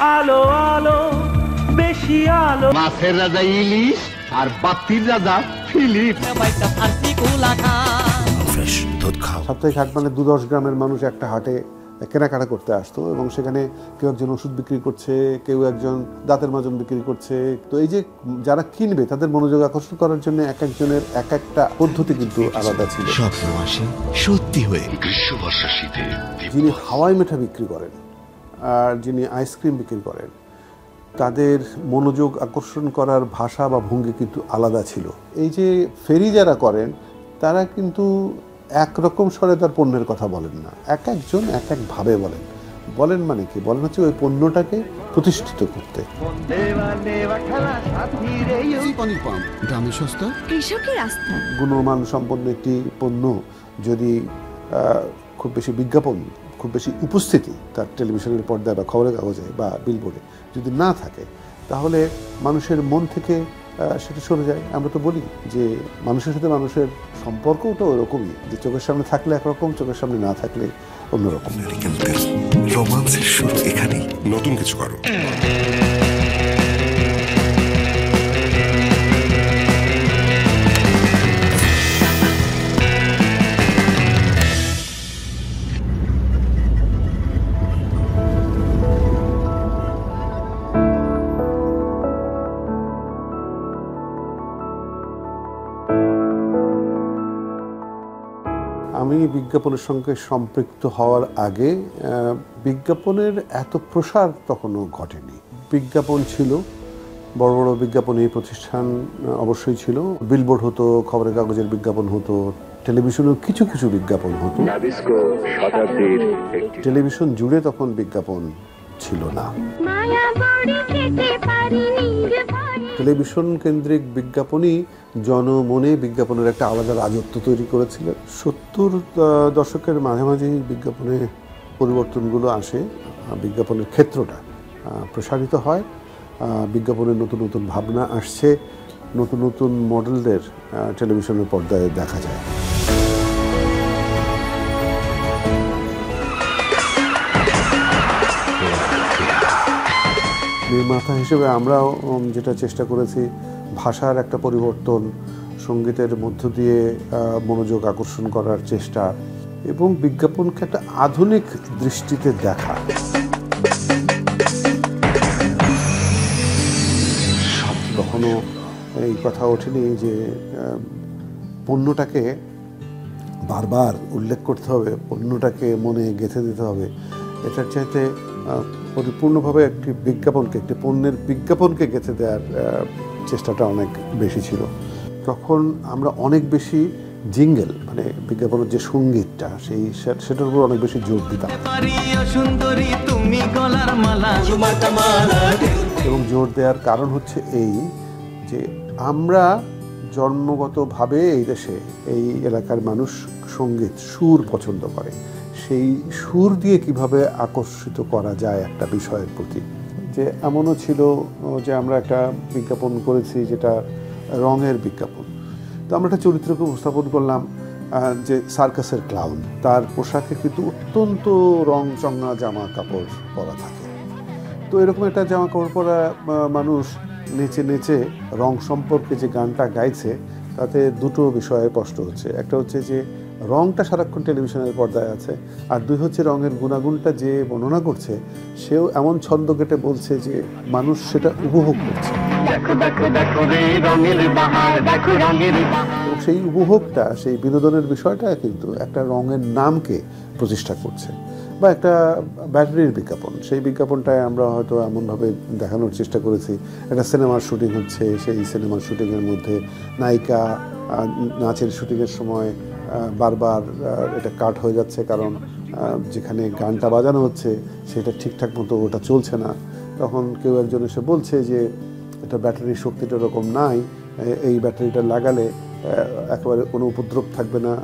আলো আলো বেশি আলো। মাছের রাজা ইলিশ আর বাতির রাজা ফিলিপ। ফ্রেশ দুধ সাপ্তাহিক হাট মানে দু দশ গ্রামের মানুষ একটা হাটে কেনাকাটা করতে আসতো এবং সেখানে কেউ একজন ওষুধ বিক্রি করছে কেউ একজন দাঁতের মাজন বিক্রি করছে। তো এই যে যারা কিনবে তাদের মনোযোগ আকর্ষণ করার জন্য এক একজনের এক একটা পদ্ধতি কিন্তু আলাদা ছিল। স্বপ্ন আসে সত্যি হয়ে। গ্রীষ্ম বর্ষা শীতে যিনি হাওয়াই মিঠা বিক্রি করেন। আর যিনি আইসক্রিম বিক্রি করেন তাদের মনোযোগ আকর্ষণ করার ভাষা বা ভঙ্গি কিন্তু আলাদা ছিল। এই যে ফেরি যারা করেন তারা কিন্তু একরকম স্বরে তার পণ্যের কথা বলেন না। এক একজন এক একভাবে বলেন। বলেন মানে কি? বলেন হচ্ছে ওই পণ্যটাকে প্রতিষ্ঠিত করতে। গুণমান সম্পন্ন একটি পণ্য যদি খুব বেশি বিজ্ঞাপন খুব বেশি উপস্থিতি তার টেলিভিশনের পর্দায় বা খবরের কাগজে বা বিল বিলবোর্ডে যদি না থাকে, তাহলে মানুষের মন থেকে সেটা সরে যায়। আমরা তো বলি যে মানুষের সাথে মানুষের সম্পর্কও তো ওরকমই, যে চোখের সামনে থাকলে একরকম, চোখের সামনে না থাকলে অন্যরকম। রোমান্সের এখানেই। নতুন কিছু করো। বিজ্ঞাপনের সঙ্গে সম্পৃক্ত হওয়ার আগে বিজ্ঞাপনের এত প্রসার তখনও ঘটেনি। বিজ্ঞাপন ছিল বড় বড় বিজ্ঞাপনী প্রতিষ্ঠান অবশ্যই ছিল। বিলবোর্ড হতো খবরের কাগজের বিজ্ঞাপন হতো টেলিভিশনেও কিছু কিছু বিজ্ঞাপন হতো। টেলিভিশন জুড়ে তখন বিজ্ঞাপন ছিল না। টেলিভিশন কেন্দ্রিক বিজ্ঞাপনই জনমনে বিজ্ঞাপনের একটা আলাদা রাজত্ব তৈরি করেছিল। সত্তর দশকের মাঝামাঝি বিজ্ঞাপনে পরিবর্তনগুলো আসে বিজ্ঞাপনের ক্ষেত্রটা প্রসারিত হয় বিজ্ঞাপনের নতুন নতুন ভাবনা আসছে, নতুন নতুন মডেলদের টেলিভিশনের পর্দায় দেখা যায়। নির্মাতা হিসেবে আমরাও যেটা চেষ্টা করেছি, ভাষার একটা পরিবর্তন, সঙ্গীতের মধ্য দিয়ে মনোযোগ আকর্ষণ করার চেষ্টা এবং বিজ্ঞাপনকে একটা আধুনিক দৃষ্টিতে দেখা। কখনো এই কথা ওঠেনি যে পণ্যটাকে বারবার উল্লেখ করতে হবে, পণ্যটাকে মনে গেঁথে দিতে হবে। এটার চাইতে পরিপূর্ণভাবে একটি বিজ্ঞাপনকে, একটি পণ্যের বিজ্ঞাপনকে গেঁথে দেওয়ার চেষ্টাটা অনেক বেশি ছিল। তখন আমরা অনেক বেশি জিঙ্গেল মানে বিজ্ঞাপনের যে সঙ্গীতটা, সেই সেটার উপর অনেক বেশি জোর দিতাম। এবং জোর দেওয়ার কারণ হচ্ছে এই যে আমরা জন্মগতভাবে এই দেশে, এই এলাকার মানুষ সংগীত সুর পছন্দ করে। সেই সুর দিয়ে কীভাবে আকর্ষিত করা যায় একটা বিষয়ের প্রতি? যে এমনও ছিল যে আমরা একটা বিজ্ঞাপন করেছি যেটা রঙের বিজ্ঞাপন। তো আমরা একটা চরিত্রকে উপস্থাপন করলাম যে সার্কাসের ক্লাউন। তার পোশাকে কিন্তু অত্যন্ত রং চঙা জামা কাপড় পরা থাকে। তো এরকম একটা জামা কাপড় পরা মানুষ নেচে নেচে রং সম্পর্কে যে গানটা গাইছে, তাতে দুটো বিষয়ে স্পষ্ট হচ্ছে। একটা হচ্ছে যে রংটা সারাক্ষণ টেলিভিশনের পর্দায় আছে আর দুই হচ্ছে রঙের গুণাগুণটা যে বর্ণনা করছে সেও এমন ছন্দ কেটে বলছে যে মানুষ সেটা উপভোগ করছে। সেই উপভোগটা সেই বিনোদনের বিষয়টা কিন্তু একটা রঙের নামকে প্রতিষ্ঠা করছে বা একটা ব্যাটারির বিজ্ঞাপন। সেই বিজ্ঞাপনটায় আমরা হয়তো এমনভাবে দেখানোর চেষ্টা করেছি। একটা সিনেমার শুটিং হচ্ছে সেই সিনেমার শুটিংয়ের মধ্যে নায়িকা নাচের শুটিংয়ের সময় বারবার এটা কাট হয়ে যাচ্ছে কারণ যেখানে গানটা বাজানো হচ্ছে সেটা ঠিকঠাক মতো ওটা চলছে না। তখন কেউ একজন এসে বলছে যে এটা ব্যাটারির শক্তিটা ওরকম নাই এই ব্যাটারিটা লাগালে একেবারে কোনো উপদ্রব থাকবে না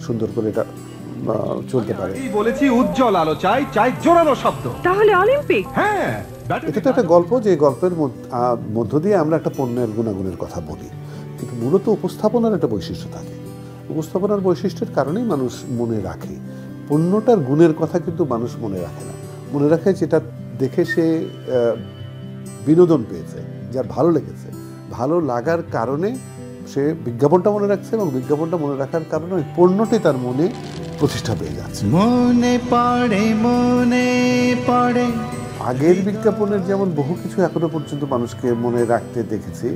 সুন্দর করে এটা চলতে পারে। বলেছি উজ্জ্বল আলো চাই চাই জোরালো শব্দ। তাহলে অলিম্পিক? হ্যাঁ এটা তো একটা গল্প যে গল্পের মধ্য- মধ্য দিয়ে আমরা একটা পণ্যের গুণাগুণের কথা বলি। কিন্তু মূলত উপস্থাপনার একটা বৈশিষ্ট্য থাকে। উপস্থাপনার বৈশিষ্ট্যের কারণেই মানুষ মনে রাখে। পণ্যটার গুণের কথা কিন্তু মানুষ মনে রাখে না। মনে রাখে যেটা দেখে সে বিনোদন পেয়েছে যার ভালো লেগেছে। ভালো লাগার কারণে সে বিজ্ঞাপনটা মনে রাখছে এবং বিজ্ঞাপনটা মনে রাখার কারণে ওই পণ্যটি তার মনে প্রতিষ্ঠা পেয়ে যাচ্ছে। মনে পড়ে মনে পড়ে। আগের বিজ্ঞাপনের যেমন বহু কিছু এখনও পর্যন্ত মানুষকে মনে রাখতে দেখেছি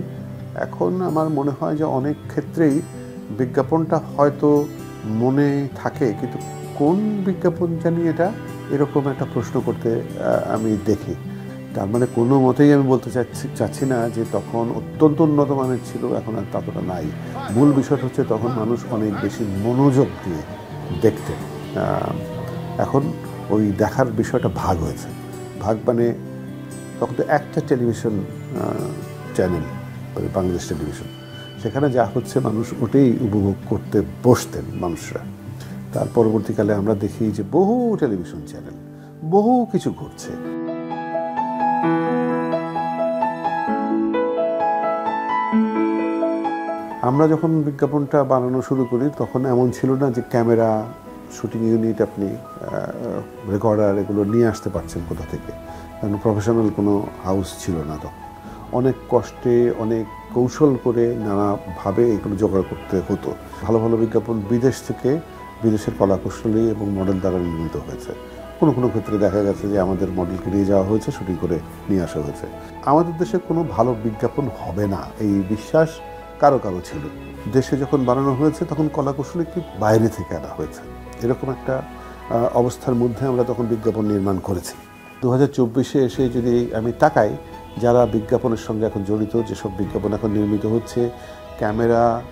এখন আমার মনে হয় যে অনেক ক্ষেত্রেই বিজ্ঞাপনটা হয়তো মনে থাকে, কিন্তু কোন বিজ্ঞাপন জানি এটা এরকম একটা প্রশ্ন করতে আমি দেখি। তার মানে কোনো মতেই আমি বলতে চাচ্ছি চাচ্ছি না যে তখন অত্যন্ত উন্নত মানের ছিল, এখন আর ততটা নাই। মূল বিষয়টা হচ্ছে তখন মানুষ অনেক বেশি মনোযোগ দিয়ে দেখতে। এখন ওই দেখার বিষয়টা ভাগ হয়েছে। ভাগ মানে তখন তো একটা টেলিভিশন চ্যানেল, বাংলাদেশ টেলিভিশন। সেখানে যা হচ্ছে মানুষ ওটাই উপভোগ করতে বসতেন মানুষরা। তার পরবর্তীকালে আমরা দেখি যে বহু টেলিভিশন চ্যানেল, বহু কিছু ঘটছে। আমরা যখন বিজ্ঞাপনটা বানানো শুরু করি, তখন এমন ছিল না যে ক্যামেরা, শুটিং ইউনিট আপনি রেকর্ডার এগুলো নিয়ে আসতে পারছেন কোথা থেকে। কারণ প্রফেশনাল কোনো হাউস ছিল না তখন। অনেক কষ্টে, অনেক কৌশল করে নানাভাবে এগুলো জোগাড় করতে হতো। ভালো ভালো বিজ্ঞাপন বিদেশ থেকে বিদেশের কলাকুশলী এবং মডেল দ্বারা নির্মিত হয়েছে। কোনো কোনো ক্ষেত্রে দেখা গেছে যে আমাদের মডেলকে নিয়ে যাওয়া হয়েছে শুটিং করে নিয়ে আসা হয়েছে। আমাদের দেশে কোনো ভালো বিজ্ঞাপন হবে না, এই বিশ্বাস কারও কারও ছিল। দেশে যখন বানানো হয়েছে, তখন কলাকুশলীকে বাইরে থেকে আনা হয়েছে? এরকম একটা অবস্থার মধ্যে আমরা তখন বিজ্ঞাপন নির্মাণ করেছি। দু হাজার চব্বিশে এসে যদি আমি তাকাই যারা বিজ্ঞাপনের সঙ্গে এখন জড়িত, যেসব বিজ্ঞাপন এখন নির্মিত হচ্ছে, ক্যামেরা,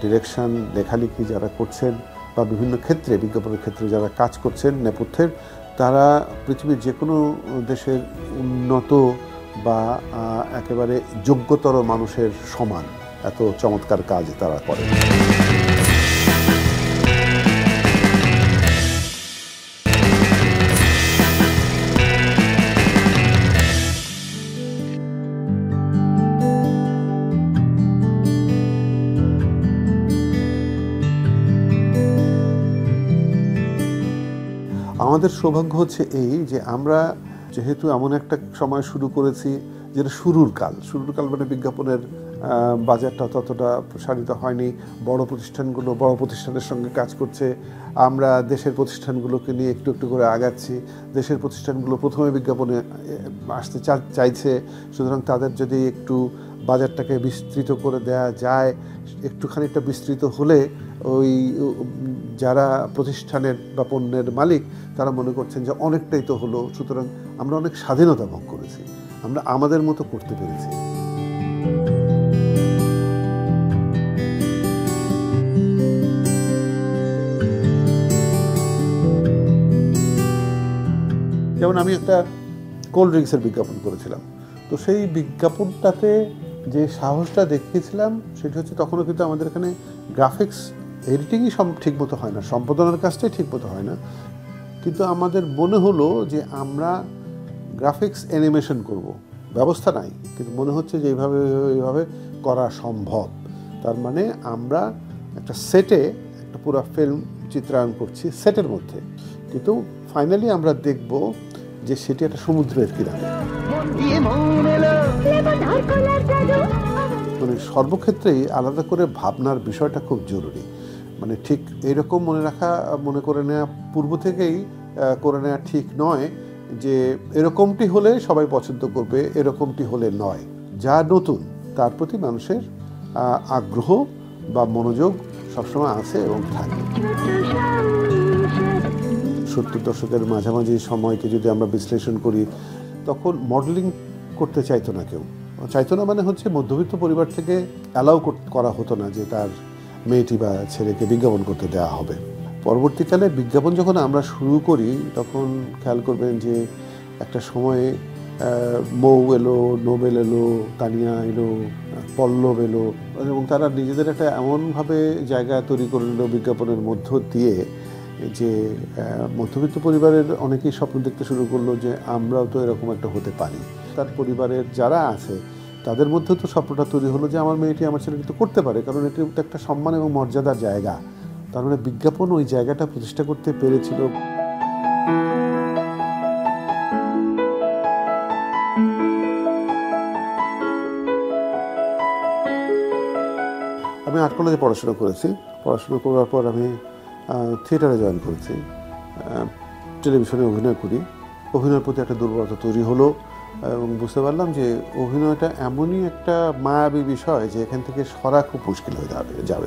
ডিরেকশন, লেখালেখি যারা করছেন বা বিভিন্ন ক্ষেত্রে, বিজ্ঞাপনের ক্ষেত্রে যারা কাজ করছেন নেপথ্যের, তারা পৃথিবীর যে কোনো দেশের উন্নত বা একেবারে যোগ্যতর মানুষের সমান। এত চমৎকার কাজ তারা করে। আমাদের সৌভাগ্য হচ্ছে এই যে আমরা যেহেতু এমন একটা সময় শুরু করেছি যেটা শুরুর কাল। শুরুর কাল মানে বিজ্ঞাপনের বাজারটা ততটা প্রসারিত হয়নি। বড় প্রতিষ্ঠানগুলো, বড় প্রতিষ্ঠানের সঙ্গে কাজ করছে। আমরা দেশের প্রতিষ্ঠানগুলোকে নিয়ে একটু একটু করে আগাচ্ছি। দেশের প্রতিষ্ঠানগুলো প্রথমে বিজ্ঞাপনে আসতে চাইছে। সুতরাং তাদের যদি একটু বাজারটাকে বিস্তৃত করে দেয়া যায় একটু খানিকটা বিস্তৃত হলে ওই যারা প্রতিষ্ঠানের বা পণ্যের মালিক, তারা মনে করছেন যে অনেকটাই তো হলো, সুতরাং আমরা অনেক স্বাধীনতা ভোগ করেছি। আমরা আমাদের মতো করতে পেরেছি। যেমন আমি একটা কোল্ড ড্রিঙ্কসের বিজ্ঞাপন করেছিলাম। তো সেই বিজ্ঞাপনটাতে যে সাহসটা দেখিয়েছিলাম, সেটা হচ্ছে তখনও কিন্তু আমাদের এখানে গ্রাফিক্স এডিটিংই সব ঠিকমতো হয় না, সম্পাদনার কাজটাই ঠিকমতো হয় না। কিন্তু আমাদের মনে হলো যে আমরা গ্রাফিক্স অ্যানিমেশন করব, ব্যবস্থা নাই। কিন্তু মনে হচ্ছে যে এইভাবে এইভাবে করা সম্ভব। তার মানে আমরা একটা সেটে একটা পুরো ফিল্ম চিত্রায়ন করছি সেটের মধ্যে। কিন্তু ফাইনালি আমরা দেখব যে সেটি একটা সমুদ্রের কিনারে। মানে সর্বক্ষেত্রেই আলাদা করে ভাবনার বিষয়টা খুব জরুরি। মানে ঠিক এরকম মনে রাখা, মনে করে নেওয়া পূর্ব থেকেই করে নেওয়া ঠিক নয় যে এরকমটি হলে সবাই পছন্দ করবে, এরকমটি হলে নয়। যা নতুন, তার প্রতি মানুষের আগ্রহ বা মনোযোগ সবসময় আছে এবং থাকে সত্তর দশকের মাঝামাঝি সময়কে যদি আমরা বিশ্লেষণ করি, তখন মডেলিং করতে চাইতো না কেউ। চাইতো না মানে হচ্ছে মধ্যবিত্ত পরিবার থেকে অ্যালাউ করা হতো না যে তার মেয়েটি বা ছেলেকে বিজ্ঞাপন করতে দেওয়া হবে। পরবর্তীকালে বিজ্ঞাপন যখন আমরা শুরু করি, তখন খেয়াল করবেন যে একটা সময়ে মৌ এলো, নোবেল এলো, তানিয়া এলো, পল্লব এলো, এবং তারা নিজেদের একটা এমনভাবে জায়গা তৈরি করে নিল বিজ্ঞাপনের মধ্য দিয়ে যে মধ্যবিত্ত পরিবারের অনেকেই স্বপ্ন দেখতে শুরু করল যে আমরাও তো এরকম একটা হতে পারি। তার পরিবারের যারা আছে তাদের মধ্যে তো স্বপ্নটা তৈরি হলো যে আমার মেয়েটি আমার ছেলে কিন্তু করতে পারে, কারণ এটি তো একটা সম্মান এবং মর্যাদার জায়গা। তার মানে বিজ্ঞাপন ওই জায়গাটা প্রতিষ্ঠা করতে পেরেছিল। আমি আর্ট কলেজে পড়াশোনা করেছি। পড়াশোনা করার পর আমি থিয়েটারে জয়েন করেছি। টেলিভিশনে অভিনয় করি। অভিনয়ের প্রতি একটা দুর্বলতা তৈরি হলো। এবং বুঝতে পারলাম যে অভিনয়টা এমনই একটা মায়াবী বিষয় যে এখান থেকে সরা খুব মুশকিল হয়ে যাবে যাবে।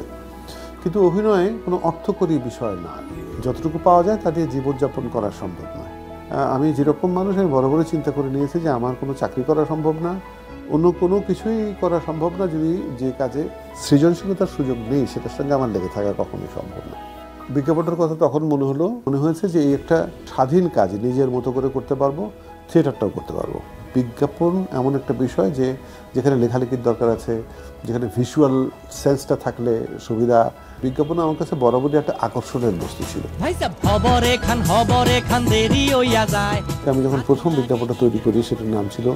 কিন্তু অভিনয়ে কোনো অর্থকরী বিষয় না। যতটুকু পাওয়া যায় তা দিয়ে জীবনযাপন করা সম্ভব নয়। আমি যেরকম মানুষ, আমি বড় বড় চিন্তা করে নিয়েছি যে আমার কোনো চাকরি করা সম্ভব না। অন্য কোনো কিছুই করা সম্ভব না যদি যে কাজে সৃজনশীলতার সুযোগ নেই, সেটার সঙ্গে আমার লেগে থাকা কখনোই সম্ভব না। বিজ্ঞাপনটার কথা তখন মনে হলো, মনে হয়েছে যে এই একটা স্বাধীন কাজ, নিজের মতো করে করতে পারব থিয়েটারটাও করতে পারব। বিজ্ঞাপন এমন একটা বিষয় যে যেখানে লেখালেখির দরকার আছে যেখানে ভিজুয়াল সেন্সটা থাকলে সুবিধা। বিজ্ঞাপন আমার কাছে বরাবরই একটা আকর্ষণের বস্তু ছিল। আমি যখন প্রথম বিজ্ঞাপনটা তৈরি করি সেটার নাম ছিল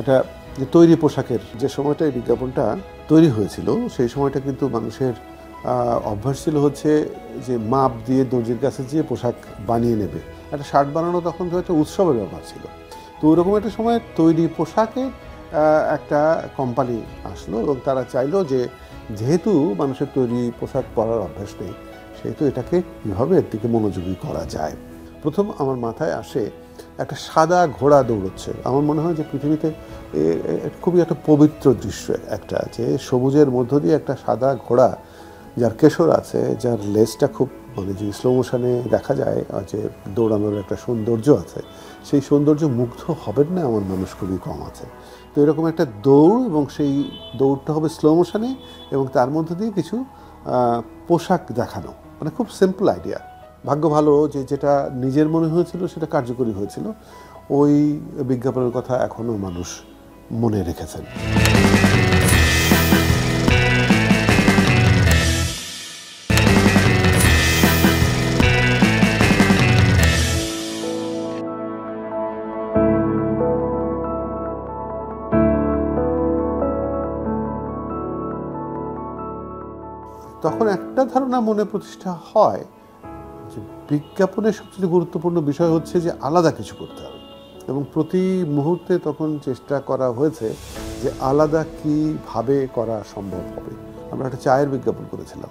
একটা যে তৈরি পোশাকের। যে সময়টা এই বিজ্ঞাপনটা তৈরি হয়েছিল সেই সময়টা কিন্তু মানুষের অভ্যাস ছিল হচ্ছে যে মাপ দিয়ে দর্জির কাছে যেয়ে পোশাক বানিয়ে নেবে। একটা শার্ট বানানো তখন হয়তো উৎসবের ব্যাপার ছিল। তো ওইরকম একটা সময় তৈরি পোশাকে একটা কোম্পানি আসলো এবং তারা চাইলো যে যেহেতু মানুষের তৈরি পোশাক পরার অভ্যাস নেই, সেহেতু এটাকে কীভাবে এর দিকে মনোযোগী করা যায়? প্রথম আমার মাথায় আসে একটা সাদা ঘোড়া দৌড়চ্ছে। আমার মনে হয় যে পৃথিবীতে খুবই একটা পবিত্র দৃশ্য একটা, যে সবুজের মধ্য দিয়ে একটা সাদা ঘোড়া যার কেশর আছে, যার লেজটা খুব মানে যে স্লো মোশনে দেখা যায় যে দৌড়ানোর একটা সৌন্দর্য আছে সেই সৌন্দর্য মুগ্ধ হবেন না এমন মানুষ খুবই কম আছে। তো এরকম একটা দৌড় এবং সেই দৌড়টা হবে স্লো মোশনে এবং তার মধ্যে দিয়ে কিছু পোশাক দেখানো। মানে খুব সিম্পল আইডিয়া ভাগ্য ভালো যে যেটা নিজের মনে হয়েছিল সেটা কার্যকরী হয়েছিল। ওই বিজ্ঞাপনের কথা এখনও মানুষ মনে রেখেছেন। তখন একটা ধারণা মনে প্রতিষ্ঠা হয় যে বিজ্ঞাপনের সবচেয়ে গুরুত্বপূর্ণ বিষয় হচ্ছে যে আলাদা কিছু করতে হবে। এবং প্রতি মুহূর্তে তখন চেষ্টা করা হয়েছে যে আলাদা কীভাবে করা সম্ভব হবে। আমরা একটা চায়ের বিজ্ঞাপন করেছিলাম।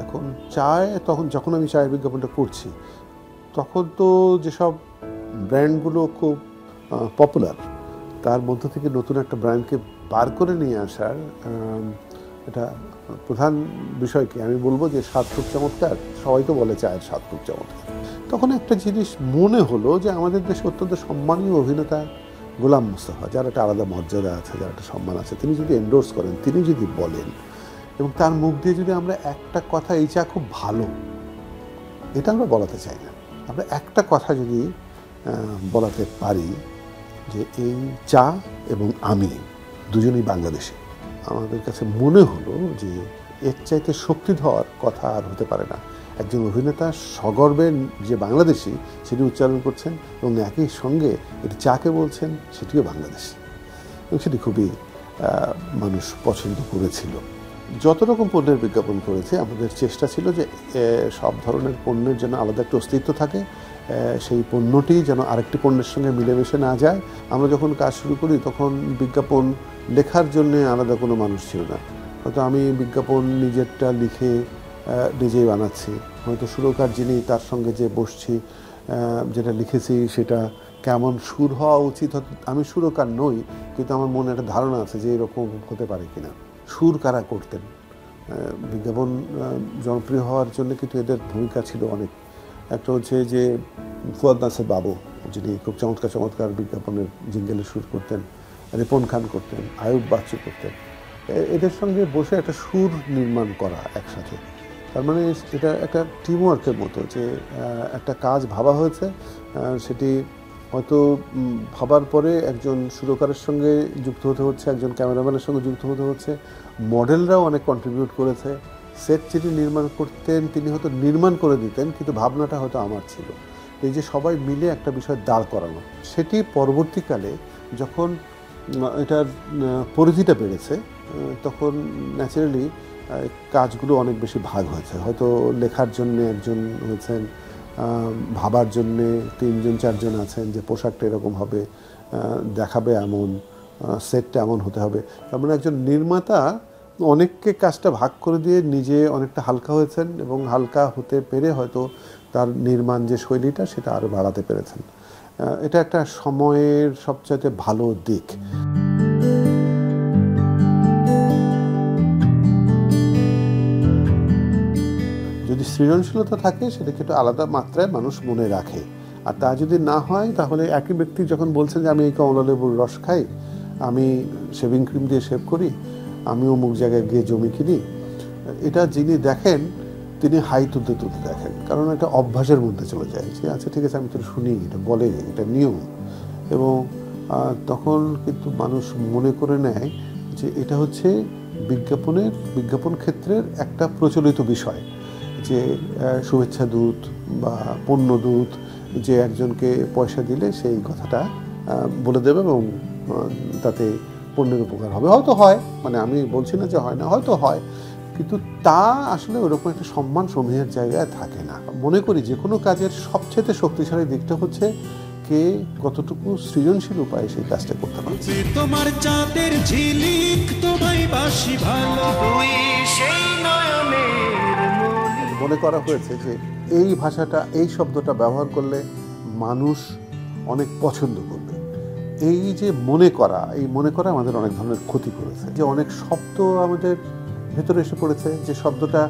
এখন চায় তখন যখন আমি চায়ের বিজ্ঞাপনটা করছি, তখন তো যেসব ব্র্যান্ডগুলো খুব পপুলার তার মধ্য থেকে নতুন একটা ব্র্যান্ডকে বার করে নিয়ে আসার এটা প্রধান বিষয় কি? আমি বলব যে স্বাদ খুব চমৎকার। সবাই তো বলে চায়ের স্বাদ খুব চমৎকার। তখন একটা জিনিস মনে হলো যে আমাদের দেশে অত্যন্ত সম্মানীয় অভিনেতা গোলাম মুস্তাফা, যার একটা আলাদা মর্যাদা আছে, যার একটা সম্মান আছে। তিনি যদি এন্ডোর্স করেন, তিনি যদি বলেন, এবং তার মুখ দিয়ে যদি আমরা একটা কথা, এই চা খুব ভালো, এটা আমরা বলাতে চাই না। আমরা একটা কথা যদি বলাতে পারি যে এই চা এবং আমি দুজনেই বাংলাদেশি। আমাদের কাছে মনে হলো যে এর চাইতে শক্তিধর কথা আর হতে পারে না। একজন অভিনেতা সগর্বের যে বাংলাদেশি, সেটি উচ্চারণ করছেন এবং একই সঙ্গে এটি চাকে বলছেন, সেটিও বাংলাদেশি। এবং সেটি খুবই মানুষ পছন্দ করেছিল। যত রকম পণ্যের বিজ্ঞাপন করেছে, আমাদের চেষ্টা ছিল যে সব ধরনের পণ্যের যেন আলাদা একটা অস্তিত্ব থাকে সেই পণ্যটি যেন আরেকটি পণ্যের সঙ্গে মিলেমিশে না যায়। আমরা যখন কাজ শুরু করি, তখন বিজ্ঞাপন লেখার জন্য আলাদা কোনো মানুষ ছিল না। হয়তো আমি বিজ্ঞাপন নিজেরটা লিখে নিজেই বানাচ্ছি। হয়তো সুরকার যিনি তার সঙ্গে যে বসছি যেটা লিখেছি সেটা কেমন সুর হওয়া উচিত আমি সুরকার নই, কিন্তু আমার মনে একটা ধারণা আছে যে এরকম হতে পারে কিনা। সুর কারা করতেন? বিজ্ঞাপন জনপ্রিয় হওয়ার জন্য কিন্তু এদের ভূমিকা ছিল অনেক। একটা হচ্ছে যে ফুয়াদ নাসের বাবু, যিনি খুব চমৎকার চমৎকার বিজ্ঞাপনের জিঙ্গেলে সুর করতেন, রিপন খান করতেন, আয়ুব বাচ্চু করতেন। এদের সঙ্গে বসে একটা সুর নির্মাণ করা একসাথে। তার মানে এটা একটা টিমওয়ার্কের মতো যে একটা কাজ ভাবা হয়েছে সেটি হয়তো ভাবার পরে একজন সুরকারের সঙ্গে যুক্ত হতে হচ্ছে, একজন ক্যামেরাম্যানের সঙ্গে যুক্ত হতে হচ্ছে মডেলরাও অনেক কন্ট্রিবিউট করেছে। সেট যিনি নির্মাণ করতেন, তিনি হয়তো নির্মাণ করে দিতেন, কিন্তু ভাবনাটা হয়তো আমার ছিল। এই যে সবাই মিলে একটা বিষয় দাঁড় করানো, সেটি পরবর্তীকালে যখন এটার পরিধিটা বেড়েছে তখন ন্যাচারালি কাজগুলো অনেক বেশি ভাগ হয়েছে। হয়তো লেখার জন্য একজন হয়েছেন ভাবার জন্যে তিনজন, চারজন আছেন যে পোশাকটা এরকম হবে দেখাবে এমন। সেটটা এমন হতে হবে। তার মানে একজন নির্মাতা অনেককে কাজটা ভাগ করে দিয়ে নিজে অনেকটা হালকা হয়েছেন এবং হালকা হতে পেরে হয়তো তার নির্মাণ যে শৈলীটা সেটা আরও বাড়াতে পেরেছেন। এটা একটা সময়ের সবচাইতে ভালো দিক। যদি সৃজনশীলতা থাকে, সেটাকে একটু আলাদা মাত্রায় মানুষ মনে রাখে। আর তা যদি না হয়, তাহলে একই ব্যক্তি যখন বলছেন যে, আমি এই কমলা লেবুর রস খাই আমি শেভিং ক্রিম দিয়ে শেভ করি, আমি অমুক জায়গায় গিয়ে জমি কিনি। এটা যিনি দেখেন, তিনি হাই তুলতে তুলতে দেখেন। কারণ এটা অভ্যাসের মধ্যে চলে যায় যে আচ্ছা ঠিক আছে, আমি তো শুনি, এটা বলে, এটা নিয়ম। এবং তখন কিন্তু মানুষ মনে করে নেয় যে, এটা হচ্ছে বিজ্ঞাপনের, বিজ্ঞাপন ক্ষেত্রের একটা প্রচলিত বিষয়। যে শুভেচ্ছা দূত বা পণ্য দূত যে একজনকে পয়সা দিলে সেই কথাটা বলে দেবে এবং তাতে পণ্যের উপকার হবে। হয়তো হয় মানে আমি বলছি না যে হয় না হয়তো হয়। কিন্তু তা আসলে ওরকম একটা সম্মান সমীহের জায়গায় থাকে না। মনে করি যে কোনো কাজের সবচেয়ে শক্তিশালী দিকটা হচ্ছে কে কতটুকু সৃজনশীল উপায়ে সেই কাজটা করতে পারছে তোমার চাঁদের ঝিলিক তোমায় বাসি ভালো সেই মনে করা হয়েছে যে এই ভাষাটা এই শব্দটা ব্যবহার করলে মানুষ অনেক পছন্দ করবে। এই যে মনে করা, এই মনে করা আমাদের অনেক ধরনের ক্ষতি করেছে। যে অনেক শব্দ আমাদের ভেতরে এসে পড়েছে, যে শব্দটা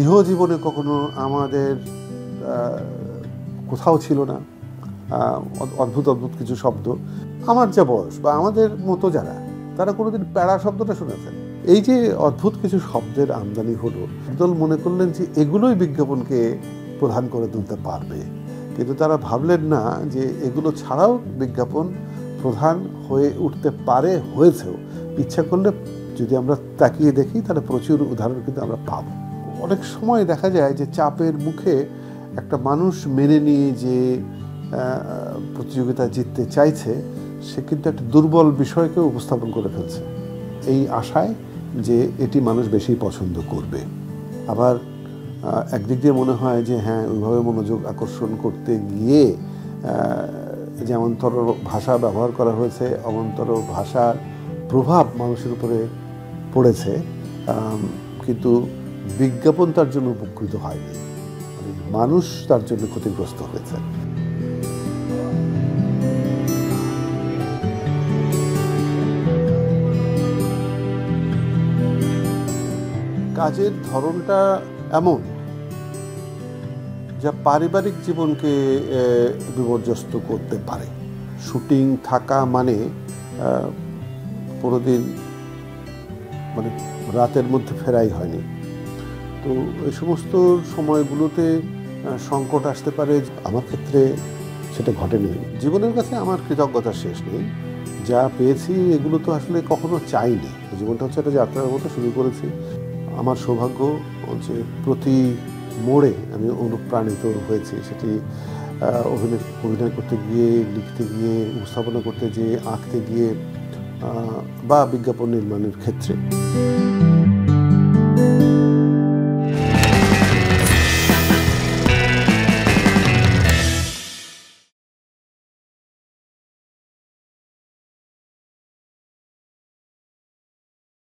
ইহ জীবনে কখনো আমাদের কোথাও ছিল না। অদ্ভুত অদ্ভুত কিছু শব্দ। আমার যা বয়স বা আমাদের মতো যারা, তারা কোনোদিন প্যাড়া শব্দটা শুনেছেন। এই যে অদ্ভুত কিছু শব্দের আমদানি হলো দল মনে করলেন যে এগুলোই বিজ্ঞাপনকে প্রধান করে তুলতে পারবে। কিন্তু তারা ভাবলেন না যে এগুলো ছাড়াও বিজ্ঞাপন প্রধান হয়ে উঠতে পারে, হয়েছেও। ইচ্ছা করলে যদি আমরা তাকিয়ে দেখি, তাহলে প্রচুর উদাহরণ কিন্তু আমরা পাবো। অনেক সময় দেখা যায় যে চাপের মুখে একটা মানুষ মেনে নিয়ে যে প্রতিযোগিতা জিততে চাইছে, সে কিন্তু একটা দুর্বল বিষয়কে উপস্থাপন করে ফেলছে। এই আশায় যে এটি মানুষ বেশি পছন্দ করবে। আবার একদিক দিয়ে মনে হয় যে হ্যাঁ ওইভাবে মনোযোগ আকর্ষণ করতে গিয়ে যেমনতর ভাষা ব্যবহার করা হয়েছে অমনতর ভাষার প্রভাব মানুষের উপরে পড়েছে কিন্তু বিজ্ঞাপন তার জন্য উপকৃত হয়নি। মানে মানুষ তার জন্য ক্ষতিগ্রস্ত হয়েছে। কাজের ধরনটা এমন যা পারিবারিক জীবনকে বিপর্যস্ত করতে পারে। শুটিং থাকা মানে পুরোদিন মানে রাতের মধ্যে ফেরাই হয়নি। তো এই সমস্ত সময়গুলোতে সংকট আসতে পারে। আমার ক্ষেত্রে সেটা ঘটেনি। জীবনের কাছে আমার কৃতজ্ঞতা শেষ নেই। যা পেয়েছি এগুলো তো আসলে কখনো চাইনি। জীবনটা হচ্ছে একটা যাত্রার মতো শুরু করেছি। আমার সৌভাগ্য যে প্রতি মোড়ে আমি অনুপ্রাণিত হয়েছি। সেটি অভিনয় অভিনয় করতে গিয়ে, লিখতে গিয়ে, উপস্থাপনা করতে গিয়ে, আঁকতে গিয়ে বা বিজ্ঞাপন নির্মাণের ক্ষেত্রে।